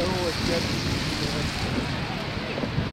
здороваться.